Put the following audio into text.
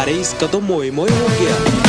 अरे इसका तो मोए मोए हो गया